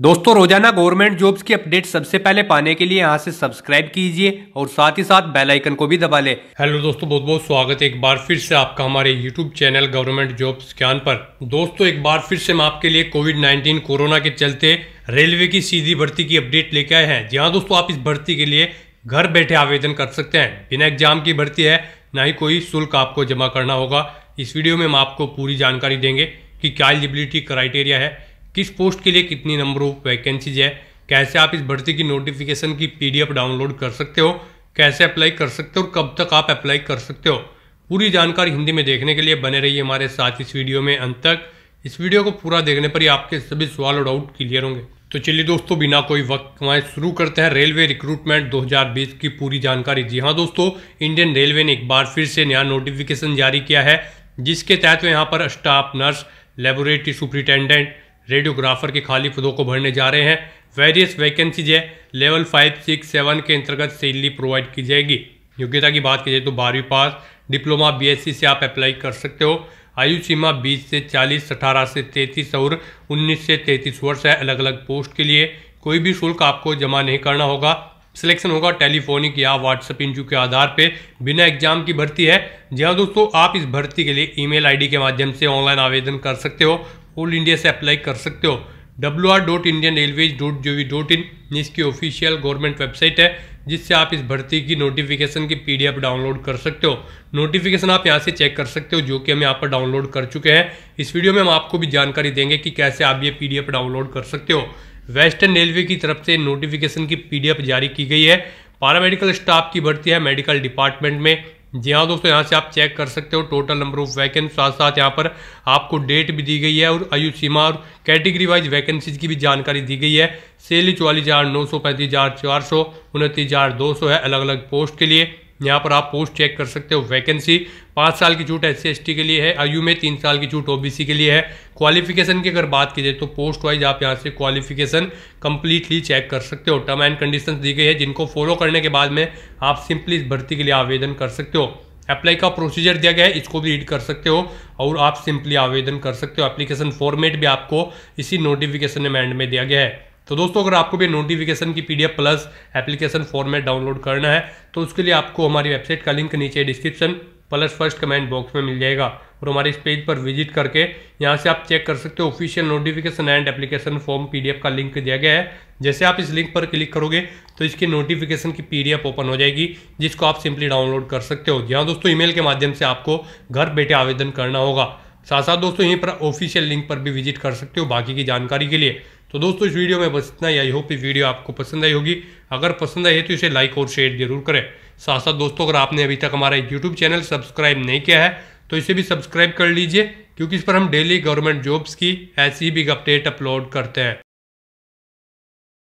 दोस्तों, रोज़ाना government jobs की अपडेट सबसे पहले पाने के लिए यहाँ से सब्सक्राइब कीजिए और साथ ही साथ बेल आइकन को भी दबा लें। हेलो दोस्तों बहुत बहुत स्वागत है एक बार फिर से आपका हमारे यूट्यूब चैनल गवर्नमेंट जॉब्स ज्ञान पर। दोस्तों, एक बार फिर से हम आपके लिए कोविड 19 कोरोना के चलते रेलवे की सीधी भर्ती की अपडेट लेके आए हैं। जी हाँ दोस्तों, आप इस भर्ती के लिए घर बैठे आवेदन कर सकते हैं। बिना एग्ज़ाम की भर्ती है, ना ही कोई शुल्क आपको जमा करना होगा। इस वीडियो में हम आपको पूरी जानकारी देंगे कि क्या एलिजिबिलिटी क्राइटेरिया है किस पोस्ट के लिए कितनी नंबर ऑफ़ वैकेंसीज है, कैसे आप इस भर्ती की नोटिफिकेशन की पीडीएफ डाउनलोड कर सकते हो, कैसे अप्लाई कर सकते हो और कब तक आप अप्लाई कर सकते हो। पूरी जानकारी हिंदी में देखने के लिए बने रहिए हमारे साथ इस वीडियो में अंत तक। इस वीडियो को पूरा देखने पर ही आपके सभी सवाल और डाउट क्लियर होंगे। तो चलिए दोस्तों, बिना कोई वक्त कमाए शुरू करते हैं रेलवे रिक्रूटमेंट 2020 की पूरी जानकारी। जी हाँ दोस्तों इंडियन रेलवे ने एक बार फिर से नया नोटिफिकेशन जारी किया है, जिसके तहत यहाँ पर staff nurse laboratory superintendent radiographer के खाली पदों को भरने जा रहे हैं। वेरियस वैकेंसीज है लेवल फाइव सिक्स सेवन के अंतर्गत सैलरी प्रोवाइड की जाएगी। योग्यता की बात की जाए तो बारहवीं पास डिप्लोमा बीएससी से आप अप्लाई कर सकते हो। आयु सीमा 20 से 40, 18 से 33 और 19 से 33 वर्ष है अलग अलग पोस्ट के लिए। कोई भी शुल्क आपको जमा नहीं करना होगा। सिलेक्शन होगा टेलीफोनिक या व्हाट्सएप इंटरव्यू के आधार पे। बिना एग्ज़ाम की भर्ती है। जी हाँ दोस्तों आप इस भर्ती के लिए ईमेल आईडी के माध्यम से ऑनलाइन आवेदन कर सकते हो। ऑल इंडिया से अप्लाई कर सकते हो। W R dot Indian railways dot G dot in इसकी ऑफिशियल गवर्नमेंट वेबसाइट है, जिससे आप इस भर्ती की नोटिफिकेशन की पीडीएफ डाउनलोड कर सकते हो। नोटिफिकेशन आप यहाँ से चेक कर सकते हो, जो कि हम यहाँ पर डाउनलोड कर चुके हैं। इस वीडियो में हम आपको भी जानकारी देंगे कि कैसे आप ये पीडीएफ डाउनलोड कर सकते हो। वेस्टर्न रेलवे की तरफ़ से नोटिफिकेशन की पीडीएफ जारी की गई है। पारामेडिकल स्टाफ की भर्ती है मेडिकल डिपार्टमेंट में। जी हाँ दोस्तों, यहाँ से आप चेक कर सकते हो टोटल नंबर ऑफ़ वैकेंसी साथ साथ यहाँ पर आपको डेट भी दी गई है और आयु सीमा और कैटेगरी वाइज वैकेंसीज की भी जानकारी दी गई है। सैली चौवालीस हज़ार नौ सौ पैंतीस हज़ार चार सौ उनतीस हज़ार दो सौ है अलग अलग पोस्ट के लिए। यहाँ पर आप पोस्ट चेक कर सकते हो. वैकेंसी पाँच साल की छूट एस सी के लिए है आयु में तीन साल की छूट ओबीसी के लिए है. क्वालिफिकेशन की अगर बात की जाए तो पोस्ट वाइज आप यहाँ से क्वालिफिकेशन कंप्लीटली चेक कर सकते हो. टर्म एंड कंडीशन दी गई है, जिनको फॉलो करने के बाद में आप सिंपली इस भर्ती के लिए आवेदन कर सकते हो. अप्लाई का प्रोसीजर दिया गया है, इसको भी रीड कर सकते हो और आप सिंपली आवेदन कर सकते हो. एप्लीकेशन फॉर्मेट भी आपको इसी नोटिफिकेशन एमेंड में दिया गया है. तो दोस्तों, अगर आपको भी नोटिफिकेशन की PDF plus application format download करना है तो उसके लिए आपको हमारी वेबसाइट का लिंक नीचे description plus first comment box में मिल जाएगा। और हमारे इस पेज पर विज़िट करके यहाँ से आप चेक कर सकते हो official notification and application form PDF का लिंक दिया गया है। जैसे आप इस लिंक पर क्लिक करोगे तो इसकी नोटिफिकेशन की पीडीएफ ओपन हो जाएगी, जिसको आप सिंपली डाउनलोड कर सकते हो। जहाँ दोस्तों ईमेल के माध्यम से आपको घर बैठे आवेदन करना होगा। साथ साथ दोस्तों, यहीं पर ऑफिशियल लिंक पर भी विज़िट कर सकते हो बाकी की जानकारी के लिए। तो दोस्तों, इस वीडियो में बस इतना ही। आई होप ये वीडियो आपको पसंद आई होगी। अगर पसंद आई है तो इसे लाइक और शेयर ज़रूर करें। साथ साथ दोस्तों, अगर आपने अभी तक हमारा यूट्यूब चैनल सब्सक्राइब नहीं किया है तो इसे भी सब्सक्राइब कर लीजिए, क्योंकि इस पर हम डेली गवर्नमेंट जॉब्स की ऐसी भी अपडेट अपलोड करते हैं।